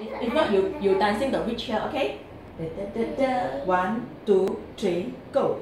If, not, you, you dancing the witch here, okay? One, two, three, go.